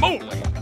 moly!